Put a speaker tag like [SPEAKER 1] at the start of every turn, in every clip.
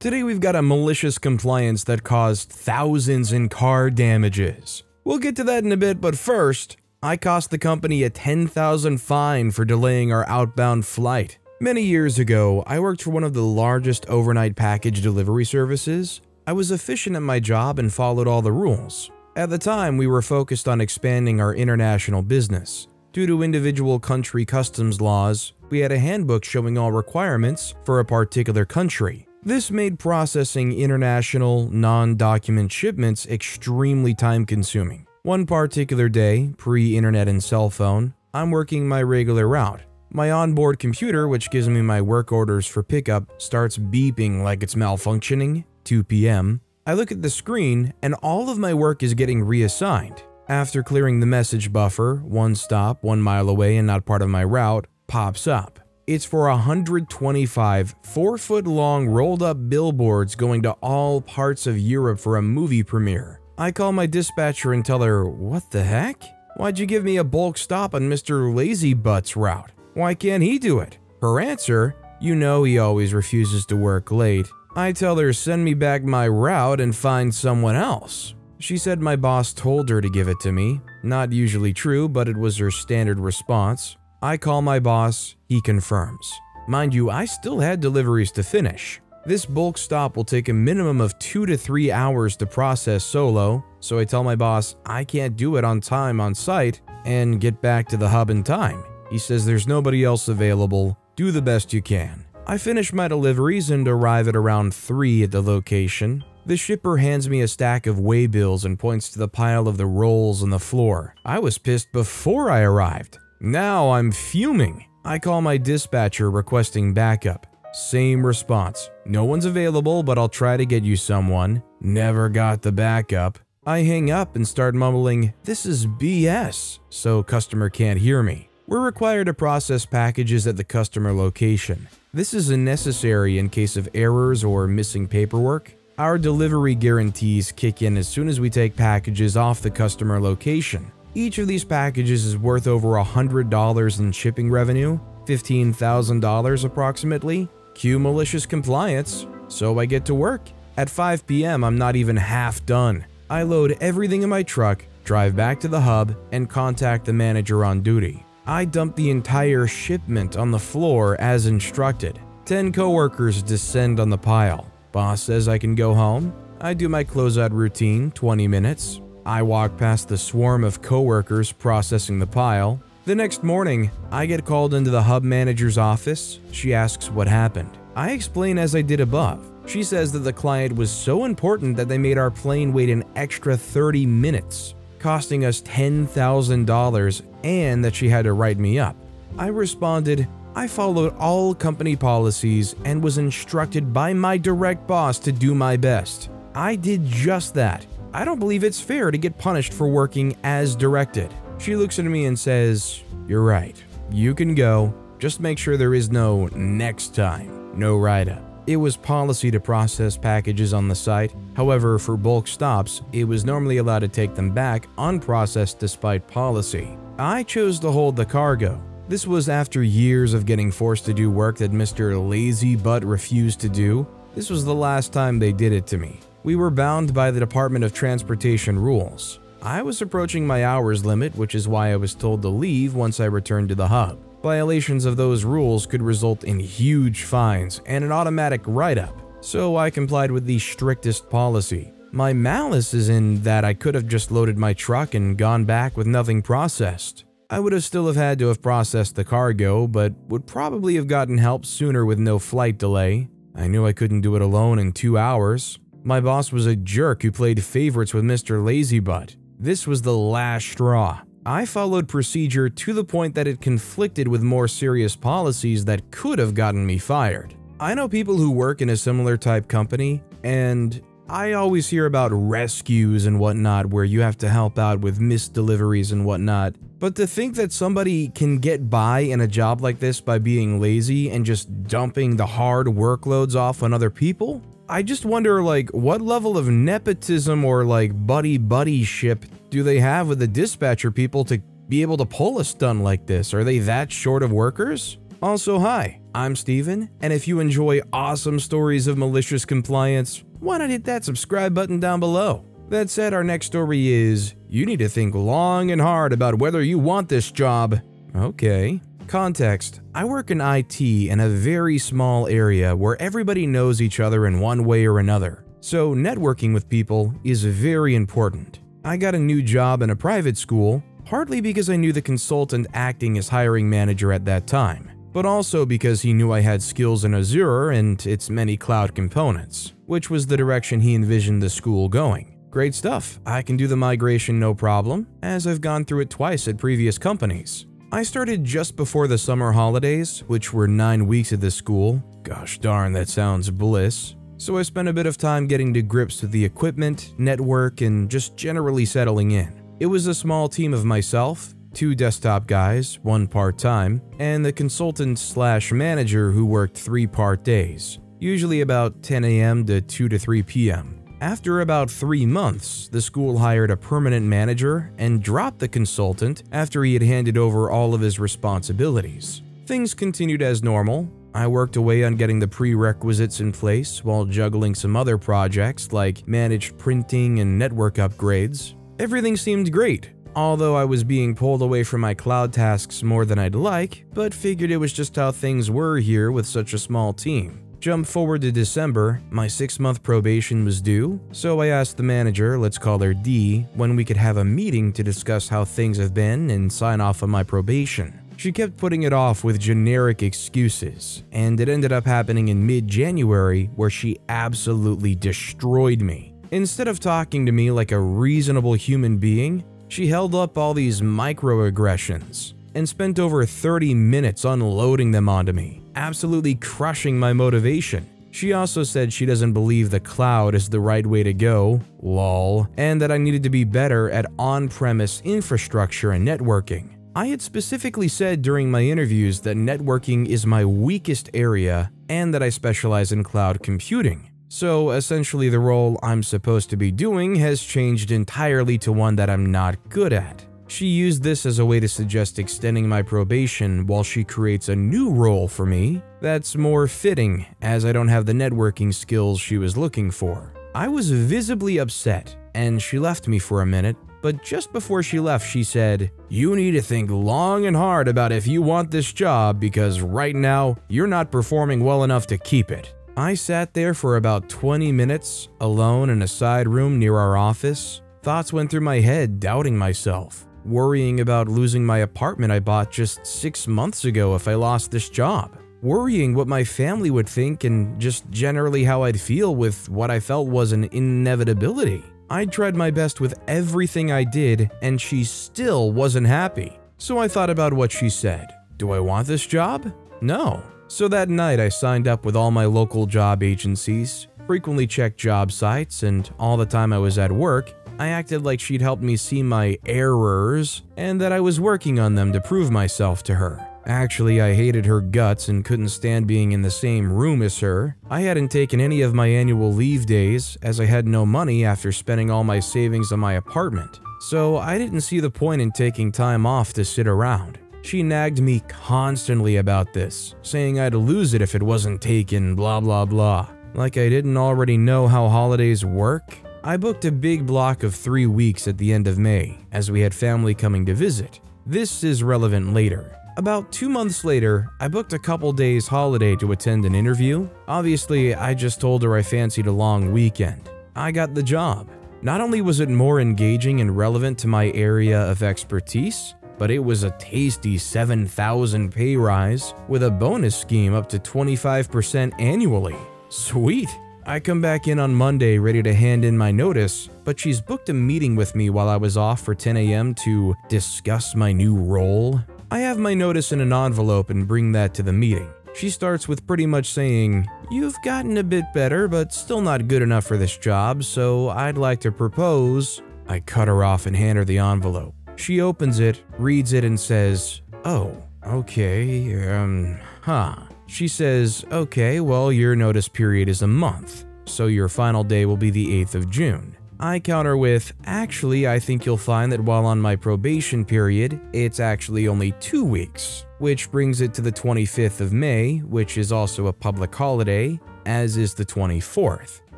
[SPEAKER 1] Today we've got a malicious compliance that caused thousands in car damages. We'll get to that in a bit, but first, I cost the company a 10,000 fine for delaying our outbound flight. Many years ago, I worked for one of the largest overnight package delivery services. I was efficient at my job and followed all the rules. At the time, we were focused on expanding our international business. Due to individual country customs laws, we had a handbook showing all requirements for a particular country. This made processing international, non document shipments extremely time consuming. One particular day, pre internet and cell phone, I'm working my regular route. My onboard computer, which gives me my work orders for pickup, starts beeping like it's malfunctioning. 2 p.m. I look at the screen and all of my work is getting reassigned. After clearing the message buffer, one stop, one mile away and not part of my route, pops up. It's for 125 4 foot long rolled up billboards going to all parts of Europe for a movie premiere. I call my dispatcher and tell her, What the heck? Why'd you give me a bulk stop on Mr. Lazy Butt's route? Why can't he do it? Her answer, You know he always refuses to work late. I tell her, Send me back my route and find someone else. She said my boss told her to give it to me. Not usually true, but it was her standard response. I call my boss, he confirms. Mind you, I still had deliveries to finish. This bulk stop will take a minimum of 2 to 3 hours to process solo, so I tell my boss I can't do it on time on site and get back to the hub in time. He says there's nobody else available, do the best you can. I finish my deliveries and arrive at around 3 at the location. The shipper hands me a stack of waybills and points to the pile of the rolls on the floor. I was pissed before I arrived. Now I'm fuming. I call my dispatcher requesting backup. Same response. No one's available, but I'll try to get you someone. Never got the backup. I hang up and start mumbling, This is BS, so customer can't hear me. We're required to process packages at the customer location. This is necessary in case of errors or missing paperwork. Our delivery guarantees kick in as soon as we take packages off the customer location. Each of these packages is worth over $100 in shipping revenue, $15,000 approximately. Cue malicious compliance, so I get to work. At 5 p.m., I'm not even half done. I load everything in my truck, drive back to the hub, and contact the manager on duty. I dump the entire shipment on the floor as instructed. 10 coworkers descend on the pile. Boss says I can go home. I do my closeout routine, 20 minutes. I walk past the swarm of coworkers processing the pile. The next morning, I get called into the hub manager's office. She asks what happened. I explain as I did above. She says that the client was so important that they made our plane wait an extra 30 minutes, costing us $10,000, and that she had to write me up. I responded, I followed all company policies and was instructed by my direct boss to do my best. I did just that. I don't believe it's fair to get punished for working as directed. She looks at me and says, You're right. You can go. Just make sure there is no next time, no write up. It was policy to process packages on the site. However, for bulk stops, it was normally allowed to take them back unprocessed despite policy. I chose to hold the cargo. This was after years of getting forced to do work that Mr. Lazy Butt refused to do. This was the last time they did it to me. We were bound by the Department of Transportation rules. I was approaching my hours limit, which is why I was told to leave once I returned to the hub. Violations of those rules could result in huge fines and an automatic write up, so I complied with the strictest policy. My malice is in that I could have just loaded my truck and gone back with nothing processed. I would have still have had to have processed the cargo, but would probably have gotten help sooner with no flight delay. I knew I couldn't do it alone in two hours. My boss was a jerk who played favorites with Mr. Lazybutt. This was the last straw. I followed procedure to the point that it conflicted with more serious policies that could have gotten me fired. I know people who work in a similar type company, and I always hear about rescues and whatnot where you have to help out with missed deliveries and whatnot. But to think that somebody can get by in a job like this by being lazy and just dumping the hard workloads off on other people? I just wonder, like, what level of nepotism or like buddy buddy ship do they have with the dispatcher people to be able to pull a stunt like this? Are they that short of workers? Also, hi, I'm Steven, and if you enjoy awesome stories of malicious compliance, why not hit that subscribe button down below? That said, our next story is You need to think long and hard about whether you want this job. Okay. Context I work in IT in a very small area where everybody knows each other in one way or another, so networking with people is very important. I got a new job in a private school, partly because I knew the consultant acting as hiring manager at that time, but also because he knew I had skills in Azure and its many cloud components, which was the direction he envisioned the school going. Great stuff. I can do the migration no problem, as I've gone through it twice at previous companies. I started just before the summer holidays, which were nine weeks at the school. Gosh darn, that sounds bliss. So I spent a bit of time getting to grips with the equipment, network, and just generally settling in. It was a small team of myself, two desktop guys, one part-time, and the consultant slash manager who worked three part days, usually about 10 a.m. to 2 to 3 p.m. After about three months, the school hired a permanent manager and dropped the consultant after he had handed over all of his responsibilities. Things continued as normal. I worked away on getting the prerequisites in place while juggling some other projects like managed printing and network upgrades. Everything seemed great, although I was being pulled away from my cloud tasks more than I'd like, but figured it was just how things were here with such a small team. Jump forward to December, my six month probation was due, so I asked the manager, let's call her D, when we could have a meeting to discuss how things have been and sign off on my probation. She kept putting it off with generic excuses, and it ended up happening in mid January where she absolutely destroyed me. Instead of talking to me like a reasonable human being, she held up all these microaggressions and spent over 30 minutes unloading them onto me absolutely crushing my motivation. She also said she doesn't believe the cloud is the right way to go, lol, and that I needed to be better at on premise infrastructure and networking. I had specifically said during my interviews that networking is my weakest area and that I specialize in cloud computing. So essentially, the role I'm supposed to be doing has changed entirely to one that I'm not good at. She used this as a way to suggest extending my probation while she creates a new role for me that's more fitting, as I don't have the networking skills she was looking for. I was visibly upset, and she left me for a minute, but just before she left, she said, You need to think long and hard about if you want this job because right now you're not performing well enough to keep it. I sat there for about 20 minutes, alone in a side room near our office. Thoughts went through my head, doubting myself worrying about losing my apartment I bought just six months ago if I lost this job, worrying what my family would think and just generally how I'd feel with what I felt was an inevitability. I tried my best with everything I did, and she still wasn't happy. So I thought about what she said. Do I want this job? No. So that night, I signed up with all my local job agencies, frequently checked job sites, and all the time I was at work, I acted like she'd helped me see my errors and that I was working on them to prove myself to her. Actually, I hated her guts and couldn't stand being in the same room as her. I hadn't taken any of my annual leave days as I had no money after spending all my savings on my apartment. So I didn't see the point in taking time off to sit around. She nagged me constantly about this, saying I'd lose it if it wasn't taken, blah blah blah. Like I didn't already know how holidays work I booked a big block of three weeks at the end of May, as we had family coming to visit. This is relevant later. About two months later, I booked a couple days holiday to attend an interview. Obviously, I just told her I fancied a long weekend. I got the job. Not only was it more engaging and relevant to my area of expertise, but it was a tasty 7,000 pay rise with a bonus scheme up to 25% annually. Sweet! I come back in on Monday ready to hand in my notice, but she's booked a meeting with me while I was off for 10 a.m. to discuss my new role. I have my notice in an envelope and bring that to the meeting. She starts with pretty much saying, You've gotten a bit better, but still not good enough for this job, so I'd like to propose. I cut her off and hand her the envelope. She opens it, reads it, and says, Oh, okay, um, huh. She says, Okay, well, your notice period is a month, so your final day will be the 8th of June. I counter with, Actually, I think you'll find that while on my probation period, it's actually only two weeks. which brings it to the 25th of May, which is also a public holiday, as is the 24th.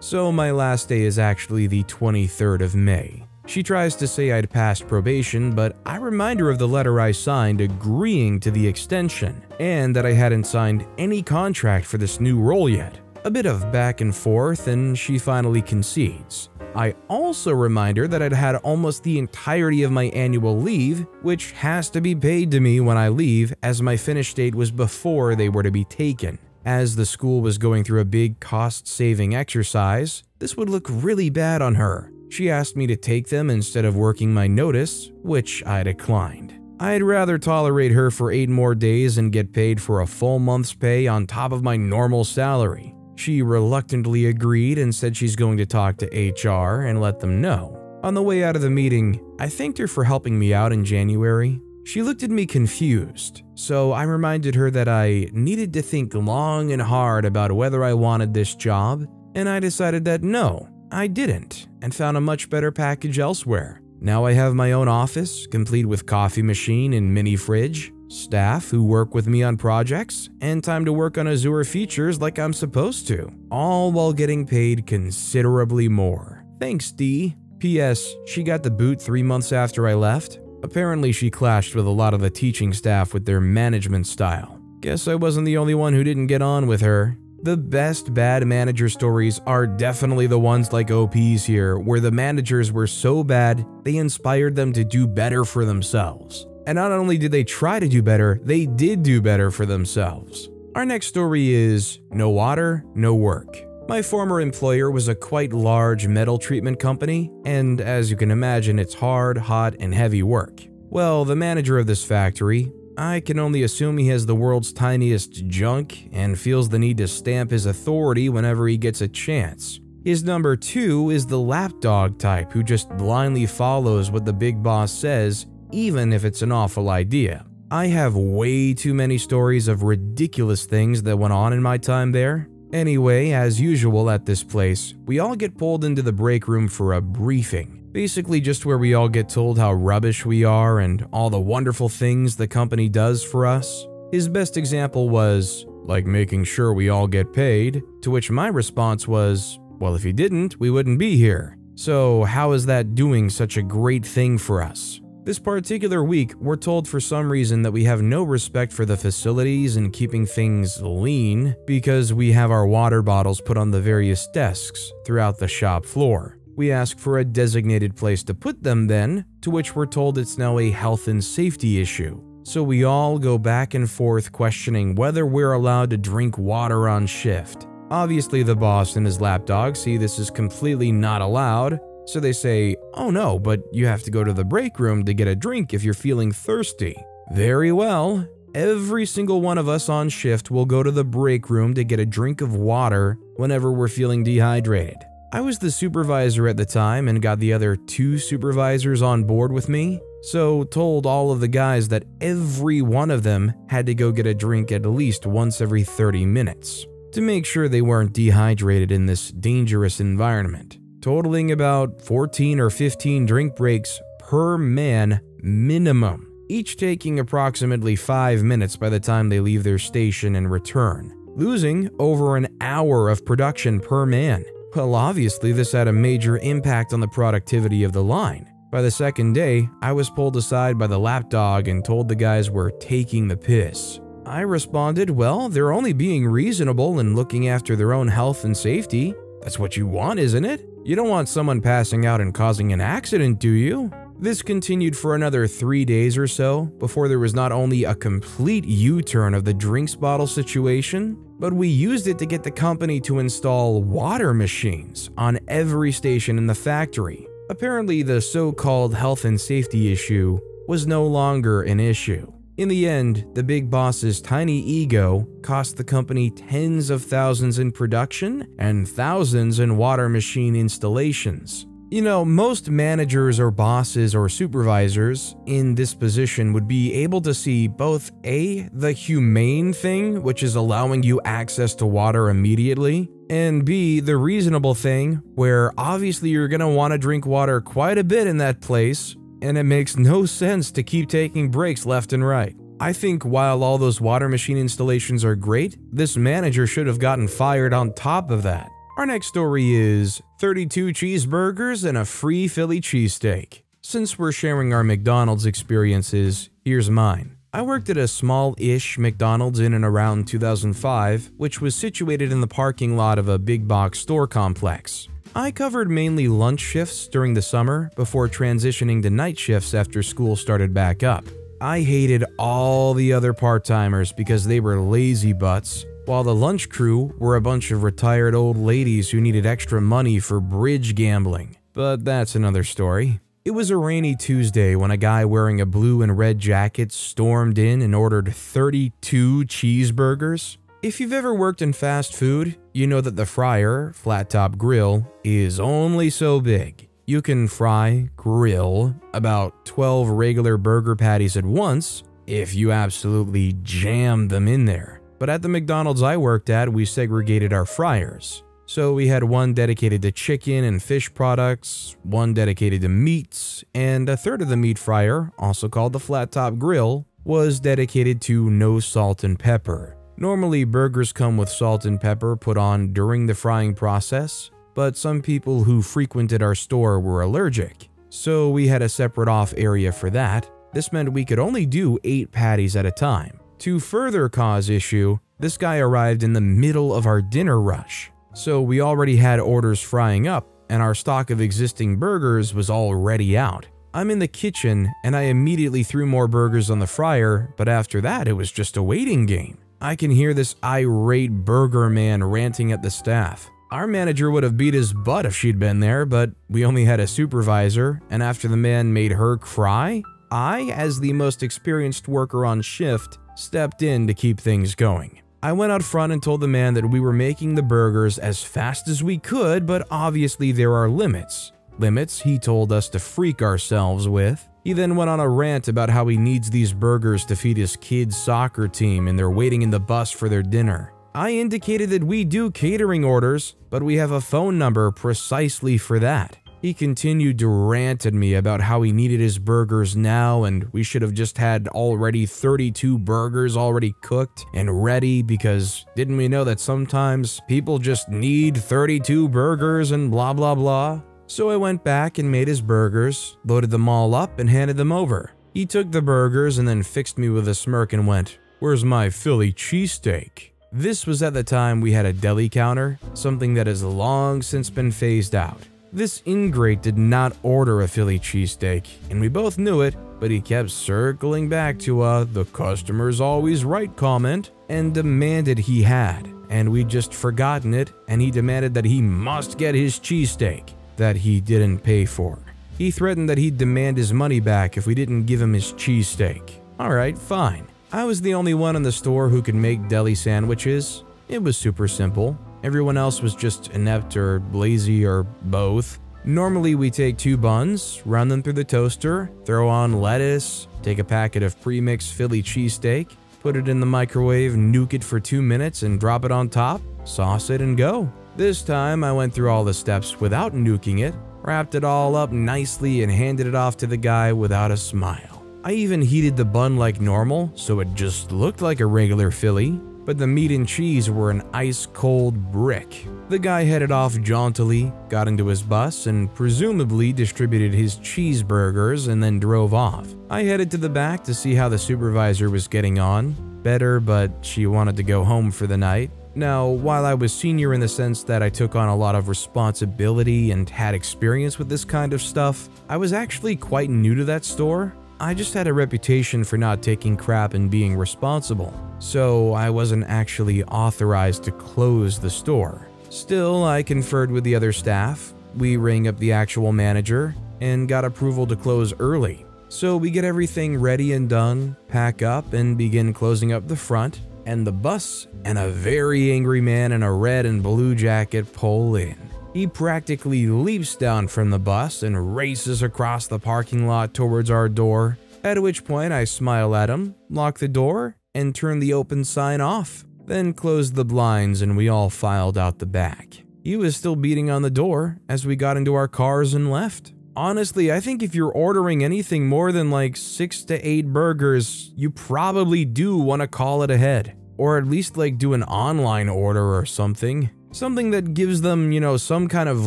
[SPEAKER 1] So my last day is actually the 23rd of May. She tries to say I'd passed probation, but I remind her of the letter I signed agreeing to the extension, and that I hadn't signed any contract for this new role yet. A bit of back and forth, and she finally concedes. I also remind her that I'd had almost the entirety of my annual leave, which has to be paid to me when I leave, as my finish date was before they were to be taken. As the school was going through a big cost saving exercise, this would look really bad on her, she asked me to take them instead of working my notice, which I declined. I'd rather tolerate her for 8 more days and get paid for a full month's pay on top of my normal salary. She reluctantly agreed and said she's going to talk to HR and let them know. On the way out of the meeting, I thanked her for helping me out in January. She looked at me confused, so I reminded her that I needed to think long and hard about whether I wanted this job, and I decided that no, I didn't, and found a much better package elsewhere. Now I have my own office, complete with coffee machine and mini fridge, staff who work with me on projects, and time to work on Azure features like I'm supposed to, all while getting paid considerably more. Thanks, D. P.S. She got the boot three months after I left. Apparently, she clashed with a lot of the teaching staff with their management style. Guess I wasn't the only one who didn't get on with her. The best bad manager stories are definitely the ones like OP's here, where the managers were so bad, they inspired them to do better for themselves. And not only did they try to do better, they did do better for themselves. Our next story is No Water, No Work. My former employer was a quite large metal treatment company, and as you can imagine, it's hard, hot, and heavy work. Well, the manager of this factory, I can only assume he has the world's tiniest junk and feels the need to stamp his authority whenever he gets a chance. His number two is the lapdog type who just blindly follows what the big boss says, even if it's an awful idea. I have way too many stories of ridiculous things that went on in my time there. Anyway, as usual at this place, we all get pulled into the break room for a briefing. Basically, just where we all get told how rubbish we are and all the wonderful things the company does for us. His best example was, like making sure we all get paid, to which my response was, well, if he didn't, we wouldn't be here. So, how is that doing such a great thing for us? This particular week, we're told for some reason that we have no respect for the facilities and keeping things lean because we have our water bottles put on the various desks throughout the shop floor. We ask for a designated place to put them then, to which we're told it's now a health and safety issue. So we all go back and forth questioning whether we're allowed to drink water on shift. Obviously, the boss and his lapdog see this is completely not allowed, so they say, Oh no, but you have to go to the break room to get a drink if you're feeling thirsty. Very well. Every single one of us on shift will go to the break room to get a drink of water whenever we're feeling dehydrated. I was the supervisor at the time and got the other two supervisors on board with me, so told all of the guys that every one of them had to go get a drink at least once every 30 minutes to make sure they weren't dehydrated in this dangerous environment, totaling about 14 or 15 drink breaks per man minimum, each taking approximately 5 minutes by the time they leave their station and return, losing over an hour of production per man. Well, obviously, this had a major impact on the productivity of the line. By the second day, I was pulled aside by the lapdog and told the guys were taking the piss. I responded, Well, they're only being reasonable and looking after their own health and safety. That's what you want, isn't it? You don't want someone passing out and causing an accident, do you? This continued for another three days or so before there was not only a complete U turn of the drinks bottle situation, but we used it to get the company to install water machines on every station in the factory. Apparently, the so called health and safety issue was no longer an issue. In the end, the big boss's tiny ego cost the company tens of thousands in production and thousands in water machine installations. You know, most managers or bosses or supervisors in this position would be able to see both A, the humane thing, which is allowing you access to water immediately, and B, the reasonable thing, where obviously you're gonna wanna drink water quite a bit in that place, and it makes no sense to keep taking breaks left and right. I think while all those water machine installations are great, this manager should have gotten fired on top of that. Our next story is 32 cheeseburgers and a free Philly cheesesteak. Since we're sharing our McDonald's experiences, here's mine. I worked at a small ish McDonald's in and around 2005, which was situated in the parking lot of a big box store complex. I covered mainly lunch shifts during the summer before transitioning to night shifts after school started back up. I hated all the other part timers because they were lazy butts, while the lunch crew were a bunch of retired old ladies who needed extra money for bridge gambling. But that's another story. It was a rainy Tuesday when a guy wearing a blue and red jacket stormed in and ordered 32 cheeseburgers. If you've ever worked in fast food, you know that the fryer, flat top grill, is only so big. You can fry, grill about 12 regular burger patties at once if you absolutely jam them in there. But at the McDonald's I worked at, we segregated our fryers. So we had one dedicated to chicken and fish products, one dedicated to meats, and a third of the meat fryer, also called the flat top grill, was dedicated to no salt and pepper. Normally, burgers come with salt and pepper put on during the frying process, but some people who frequented our store were allergic, so we had a separate off area for that. This meant we could only do 8 patties at a time. To further cause issue, this guy arrived in the middle of our dinner rush. So we already had orders frying up, and our stock of existing burgers was already out. I'm in the kitchen, and I immediately threw more burgers on the fryer, but after that, it was just a waiting game. I can hear this irate burger man ranting at the staff. Our manager would have beat his butt if she'd been there, but we only had a supervisor, and after the man made her cry, I, as the most experienced worker on shift, stepped in to keep things going. I went out front and told the man that we were making the burgers as fast as we could, but obviously there are limits. Limits he told us to freak ourselves with. He then went on a rant about how he needs these burgers to feed his kids' soccer team and they're waiting in the bus for their dinner. I indicated that we do catering orders, but we have a phone number precisely for that. He continued to rant at me about how he needed his burgers now and we should have just had already 32 burgers already cooked and ready because didn't we know that sometimes people just need 32 burgers and blah blah blah? So I went back and made his burgers, loaded them all up, and handed them over. He took the burgers and then fixed me with a smirk and went, Where's my Philly cheesesteak? This was at the time we had a deli counter, something that has long since been phased out. This ingrate did not order a Philly cheesesteak, and we both knew it, but he kept circling back to a the customer's always right comment and demanded he had. And we'd just forgotten it, and he demanded that he must get his cheesesteak that he didn't pay for. He threatened that he'd demand his money back if we didn't give him his cheesesteak. Alright, fine. I was the only one in the store who could make deli sandwiches. It was super simple. Everyone else was just inept or lazy or both. Normally, we take two buns, run them through the toaster, throw on lettuce, take a packet of pre-mixed Philly cheesesteak, put it in the microwave, nuke it for two minutes, and drop it on top, sauce it, and go. This time, I went through all the steps without nuking it, wrapped it all up nicely, and handed it off to the guy without a smile. I even heated the bun like normal, so it just looked like a regular Philly, but the meat and cheese were an ice cold brick. The guy headed off jauntily, got into his bus, and presumably distributed his cheeseburgers and then drove off. I headed to the back to see how the supervisor was getting on. Better, but she wanted to go home for the night. Now, while I was senior in the sense that I took on a lot of responsibility and had experience with this kind of stuff, I was actually quite new to that store. I just had a reputation for not taking crap and being responsible, so I wasn't actually authorized to close the store. Still, I conferred with the other staff, we rang up the actual manager, and got approval to close early. So we get everything ready and done, pack up, and begin closing up the front, and the bus and a very angry man in a red and blue jacket pull in. He practically leaps down from the bus and races across the parking lot towards our door, at which point I smile at him, lock the door, and turn the open sign off, then closed the blinds and we all filed out the back. He was still beating on the door as we got into our cars and left. Honestly, I think if you're ordering anything more than like 6 to 8 burgers, you probably do want to call it ahead. Or at least like do an online order or something. Something that gives them, you know, some kind of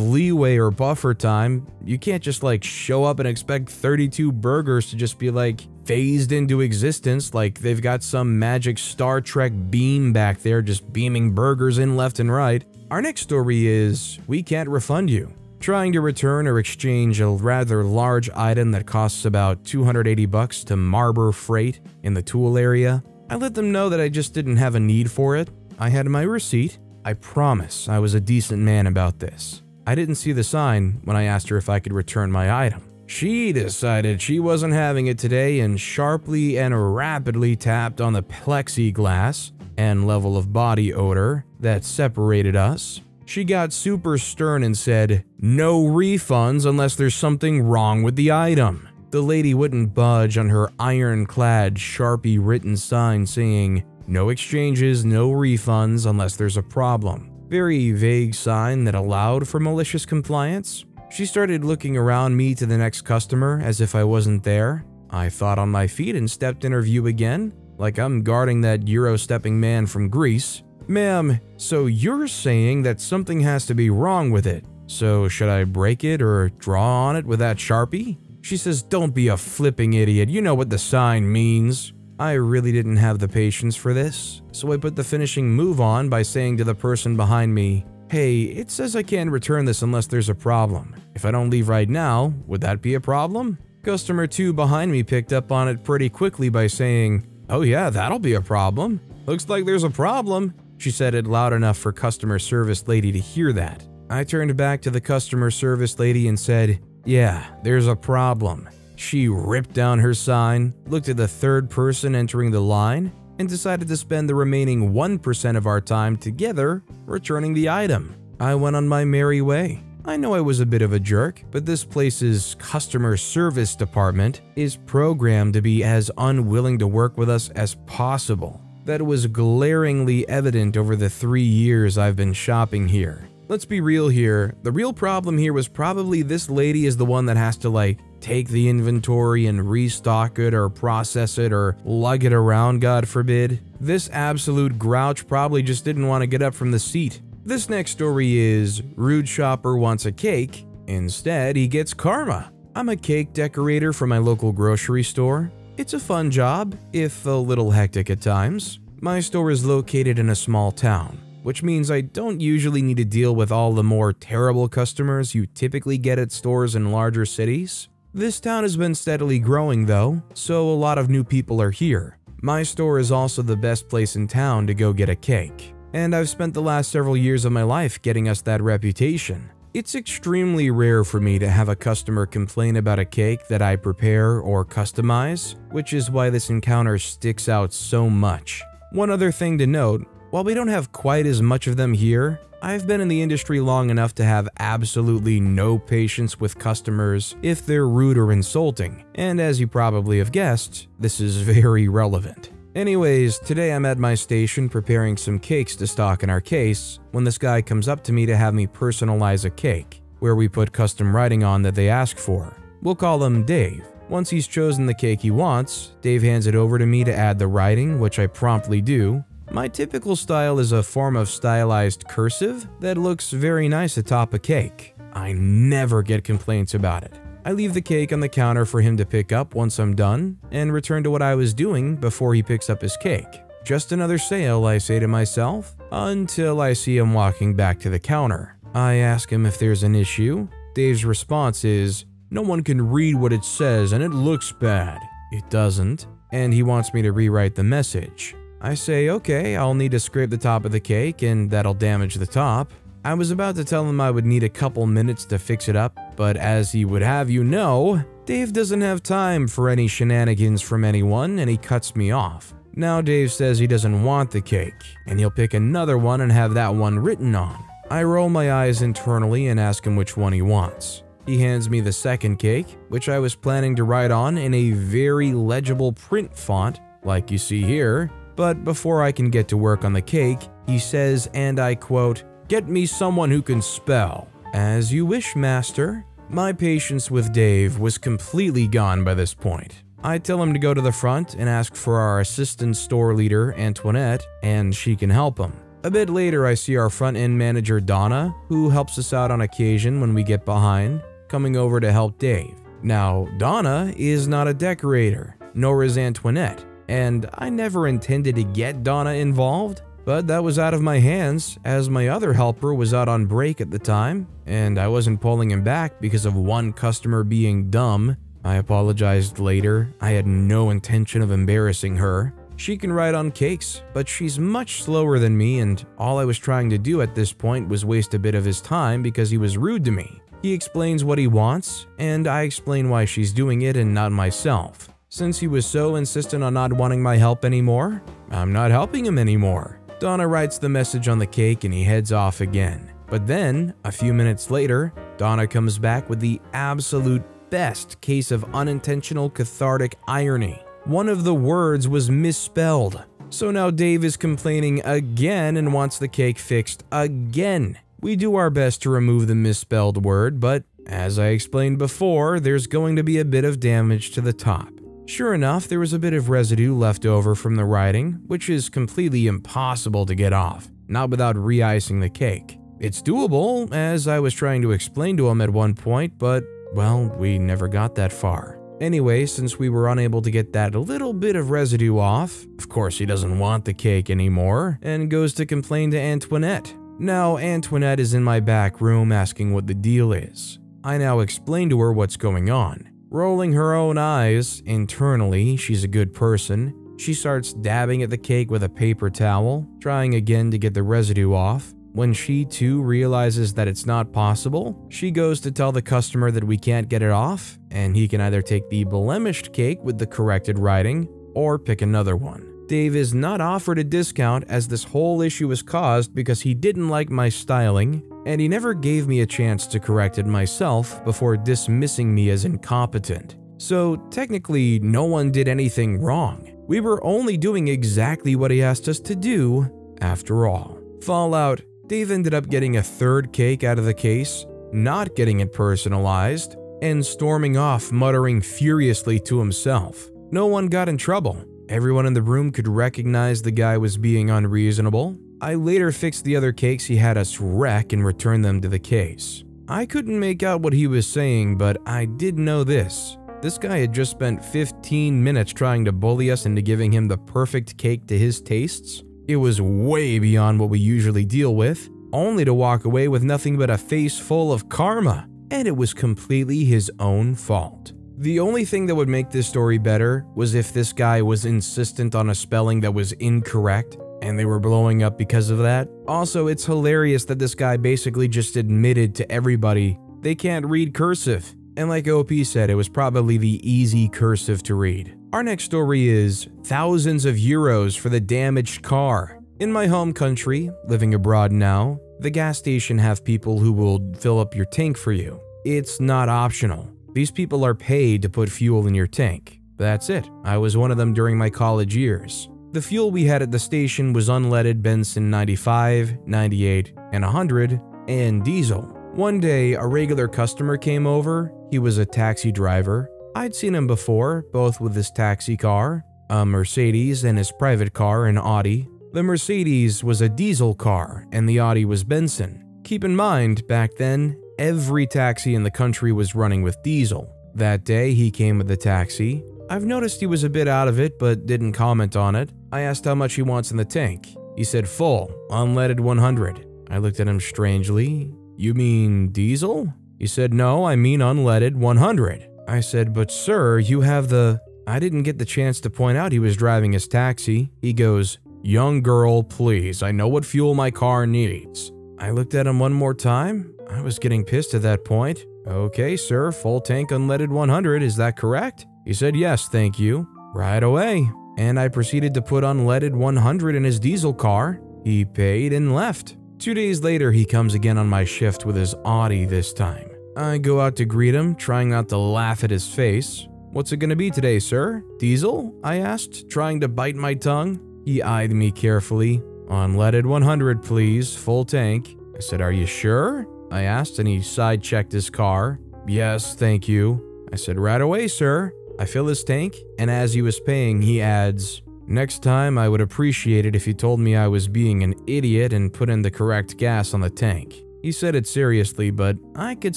[SPEAKER 1] leeway or buffer time. You can't just like show up and expect 32 burgers to just be like phased into existence like they've got some magic Star Trek beam back there just beaming burgers in left and right. Our next story is we can't refund you. Trying to return or exchange a rather large item that costs about 280 bucks to Harbor Freight in the Tool area. I let them know that I just didn't have a need for it. I had my receipt I promise I was a decent man about this. I didn't see the sign when I asked her if I could return my item. She decided she wasn't having it today and sharply and rapidly tapped on the plexiglass and level of body odor that separated us. She got super stern and said, No refunds unless there's something wrong with the item. The lady wouldn't budge on her ironclad, sharpie written sign saying, no exchanges, no refunds unless there's a problem. Very vague sign that allowed for malicious compliance. She started looking around me to the next customer as if I wasn't there. I thought on my feet and stepped in her view again, like I'm guarding that Euro stepping man from Greece. Ma'am, so you're saying that something has to be wrong with it. So should I break it or draw on it with that Sharpie? She says, Don't be a flipping idiot, you know what the sign means. I really didn't have the patience for this, so I put the finishing move on by saying to the person behind me, Hey, it says I can't return this unless there's a problem. If I don't leave right now, would that be a problem? Customer 2 behind me picked up on it pretty quickly by saying, Oh yeah, that'll be a problem. Looks like there's a problem. She said it loud enough for customer service lady to hear that. I turned back to the customer service lady and said, Yeah, there's a problem. She ripped down her sign, looked at the third person entering the line, and decided to spend the remaining 1% of our time together returning the item. I went on my merry way. I know I was a bit of a jerk, but this place's customer service department is programmed to be as unwilling to work with us as possible. That was glaringly evident over the three years I've been shopping here. Let's be real here. The real problem here was probably this lady is the one that has to like take the inventory and restock it or process it or lug it around, God forbid. This absolute grouch probably just didn't want to get up from the seat. This next story is Rude Shopper wants a cake. Instead, he gets karma. I'm a cake decorator for my local grocery store. It's a fun job, if a little hectic at times. My store is located in a small town which means I don't usually need to deal with all the more terrible customers you typically get at stores in larger cities. This town has been steadily growing though, so a lot of new people are here. My store is also the best place in town to go get a cake, and I've spent the last several years of my life getting us that reputation. It's extremely rare for me to have a customer complain about a cake that I prepare or customize, which is why this encounter sticks out so much. One other thing to note while we don't have quite as much of them here, I've been in the industry long enough to have absolutely no patience with customers if they're rude or insulting, and as you probably have guessed, this is very relevant. Anyways, today I'm at my station preparing some cakes to stock in our case when this guy comes up to me to have me personalize a cake, where we put custom writing on that they ask for. We'll call him Dave. Once he's chosen the cake he wants, Dave hands it over to me to add the writing, which I promptly do, my typical style is a form of stylized cursive that looks very nice atop a cake. I never get complaints about it. I leave the cake on the counter for him to pick up once I'm done, and return to what I was doing before he picks up his cake. Just another sale, I say to myself, until I see him walking back to the counter. I ask him if there's an issue. Dave's response is, No one can read what it says and it looks bad. It doesn't, and he wants me to rewrite the message. I say, okay, I'll need to scrape the top of the cake and that'll damage the top. I was about to tell him I would need a couple minutes to fix it up, but as he would have you know, Dave doesn't have time for any shenanigans from anyone and he cuts me off. Now Dave says he doesn't want the cake, and he'll pick another one and have that one written on. I roll my eyes internally and ask him which one he wants. He hands me the second cake, which I was planning to write on in a very legible print font, like you see here, but before I can get to work on the cake, he says, and I quote, Get me someone who can spell. As you wish, master. My patience with Dave was completely gone by this point. I tell him to go to the front and ask for our assistant store leader, Antoinette, and she can help him. A bit later, I see our front end manager, Donna, who helps us out on occasion when we get behind, coming over to help Dave. Now, Donna is not a decorator, nor is Antoinette, and I never intended to get Donna involved, but that was out of my hands as my other helper was out on break at the time, and I wasn't pulling him back because of one customer being dumb. I apologized later. I had no intention of embarrassing her. She can ride on cakes, but she's much slower than me, and all I was trying to do at this point was waste a bit of his time because he was rude to me. He explains what he wants, and I explain why she's doing it and not myself. Since he was so insistent on not wanting my help anymore, I'm not helping him anymore. Donna writes the message on the cake and he heads off again. But then, a few minutes later, Donna comes back with the absolute best case of unintentional cathartic irony. One of the words was misspelled. So now Dave is complaining again and wants the cake fixed again. We do our best to remove the misspelled word, but as I explained before, there's going to be a bit of damage to the top. Sure enough, there was a bit of residue left over from the writing, which is completely impossible to get off, not without re icing the cake. It's doable, as I was trying to explain to him at one point, but well, we never got that far. Anyway, since we were unable to get that little bit of residue off, of course he doesn't want the cake anymore and goes to complain to Antoinette. Now, Antoinette is in my back room asking what the deal is. I now explain to her what's going on. Rolling her own eyes, internally, she's a good person. She starts dabbing at the cake with a paper towel, trying again to get the residue off. When she too realizes that it's not possible, she goes to tell the customer that we can't get it off, and he can either take the blemished cake with the corrected writing or pick another one. Dave is not offered a discount as this whole issue was caused because he didn't like my styling, and he never gave me a chance to correct it myself before dismissing me as incompetent. So technically, no one did anything wrong. We were only doing exactly what he asked us to do, after all. Fallout Dave ended up getting a third cake out of the case, not getting it personalized, and storming off, muttering furiously to himself. No one got in trouble. Everyone in the room could recognize the guy was being unreasonable. I later fixed the other cakes he had us wreck and returned them to the case. I couldn't make out what he was saying, but I did know this. This guy had just spent 15 minutes trying to bully us into giving him the perfect cake to his tastes, it was way beyond what we usually deal with, only to walk away with nothing but a face full of karma, and it was completely his own fault. The only thing that would make this story better was if this guy was insistent on a spelling that was incorrect and they were blowing up because of that. Also, it's hilarious that this guy basically just admitted to everybody they can't read cursive. And like OP said, it was probably the easy cursive to read. Our next story is thousands of euros for the damaged car. In my home country, living abroad now, the gas station have people who will fill up your tank for you. It's not optional. These people are paid to put fuel in your tank. That's it. I was one of them during my college years. The fuel we had at the station was unleaded Benson 95, 98, and 100, and diesel. One day, a regular customer came over. He was a taxi driver I'd seen him before, both with his taxi car, a Mercedes, and his private car, an Audi. The Mercedes was a diesel car, and the Audi was Benson. Keep in mind, back then, every taxi in the country was running with diesel. That day, he came with the taxi. I've noticed he was a bit out of it, but didn't comment on it. I asked how much he wants in the tank. He said full, unleaded 100. I looked at him strangely. You mean diesel? He said, No, I mean unleaded 100. I said, But sir, you have the. I didn't get the chance to point out he was driving his taxi. He goes, Young girl, please, I know what fuel my car needs. I looked at him one more time. I was getting pissed at that point. Okay, sir, full tank unleaded 100, is that correct? He said, Yes, thank you. Right away. And I proceeded to put unleaded 100 in his diesel car. He paid and left. Two days later, he comes again on my shift with his Audi this time. I go out to greet him, trying not to laugh at his face. What's it gonna be today, sir? Diesel? I asked, trying to bite my tongue. He eyed me carefully. Unleaded 100, please, full tank. I said, Are you sure? I asked, and he side checked his car. Yes, thank you. I said, Right away, sir. I fill his tank, and as he was paying, he adds, Next time, I would appreciate it if you told me I was being an idiot and put in the correct gas on the tank. He said it seriously, but I could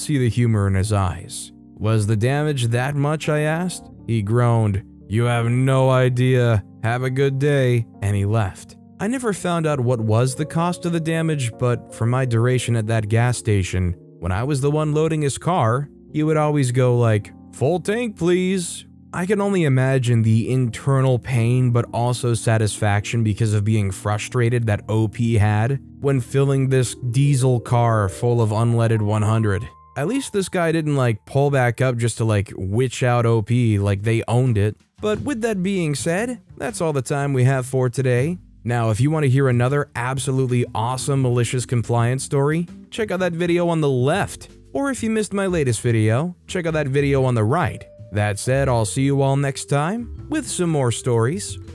[SPEAKER 1] see the humor in his eyes. Was the damage that much? I asked. He groaned, You have no idea. Have a good day. And he left. I never found out what was the cost of the damage, but for my duration at that gas station, when I was the one loading his car, he would always go like, Full tank, please. I can only imagine the internal pain but also satisfaction because of being frustrated that OP had when filling this diesel car full of unleaded 100. At least this guy didn't like pull back up just to like witch out OP like they owned it. But with that being said, that's all the time we have for today. Now, if you want to hear another absolutely awesome malicious compliance story, check out that video on the left. Or if you missed my latest video, check out that video on the right. That said, I'll see you all next time with some more stories.